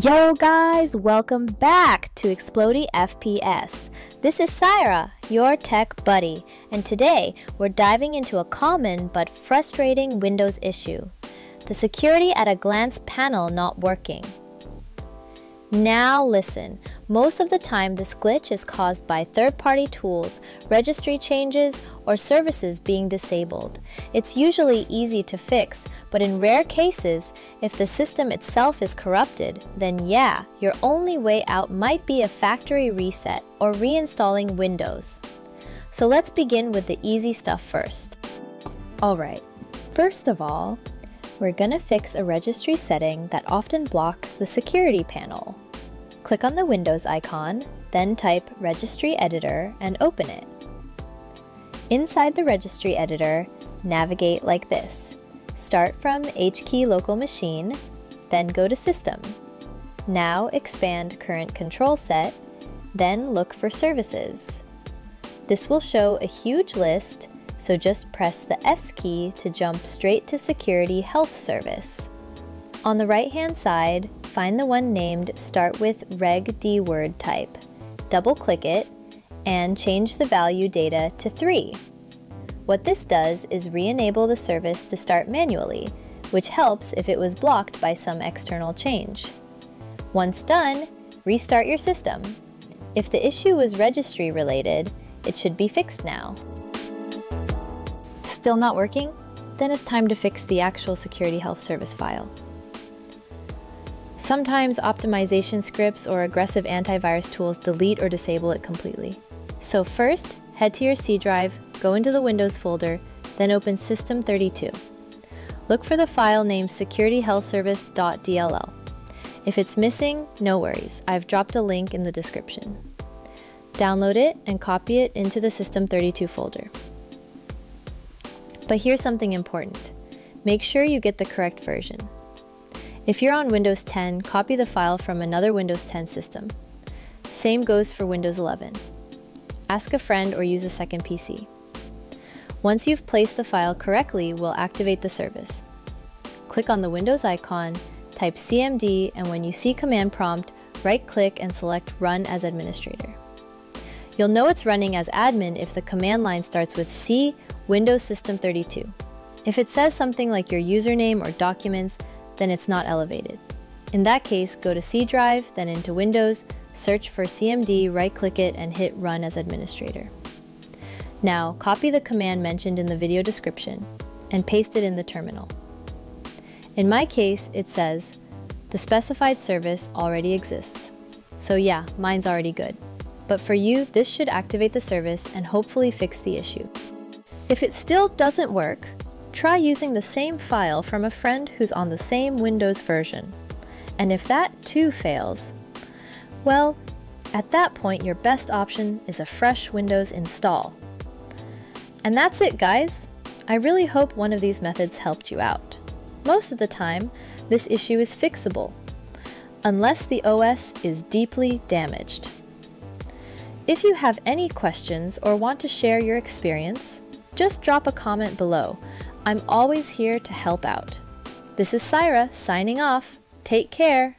Yo guys, welcome back to Xplody FPS. This is Syra, your tech buddy, and today we're diving into a common but frustrating Windows issue the security at a glance panel not working. Now listen, most of the time this glitch is caused by third-party tools, registry changes, or services being disabled. It's usually easy to fix, but in rare cases, if the system itself is corrupted, then yeah, your only way out might be a factory reset or reinstalling Windows. So let's begin with the easy stuff first. Alright, first of all, we're gonna fix a registry setting that often blocks the security panel. Click on the Windows icon, then type Registry Editor and open it. Inside the Registry Editor, navigate like this. Start from HKey Local Machine, then go to System. Now expand Current Control Set, then look for Services. This will show a huge list, so just press the S key to jump straight to Security Health Service. On the right-hand side, find the one named Start with Reg D word type. Double-click it, and change the value data to 3. What this does is re-enable the service to start manually, which helps if it was blocked by some external change. Once done, restart your system. If the issue was registry related, it should be fixed now. Still not working? Then it's time to fix the actual Security Health Service file. Sometimes optimization scripts or aggressive antivirus tools delete or disable it completely. So first, head to your C drive, go into the Windows folder, then open System32. Look for the file named securityhealthservice.dll. If it's missing, no worries, I've dropped a link in the description. Download it and copy it into the System32 folder. But here's something important. Make sure you get the correct version. If you're on Windows 10, copy the file from another Windows 10 system. Same goes for Windows 11. Ask a friend or use a second PC. Once you've placed the file correctly, we'll activate the service. Click on the Windows icon, type CMD, and when you see command prompt, right-click and select Run as Administrator. You'll know it's running as admin if the command line starts with C Windows System 32. If it says something like your username or documents, then it's not elevated. In that case, go to C drive, then into Windows, search for CMD, right-click it, and hit Run as Administrator. Now, copy the command mentioned in the video description and paste it in the terminal. In my case, it says, the specified service already exists. So yeah, mine's already good. But for you, this should activate the service and hopefully fix the issue. If it still doesn't work, try using the same file from a friend who's on the same Windows version. And if that too fails, well, at that point your best option is a fresh Windows install. And that's it guys! I really hope one of these methods helped you out. Most of the time, this issue is fixable, unless the OS is deeply damaged. If you have any questions or want to share your experience, just drop a comment below. I'm always here to help out. This is Syra signing off. Take care.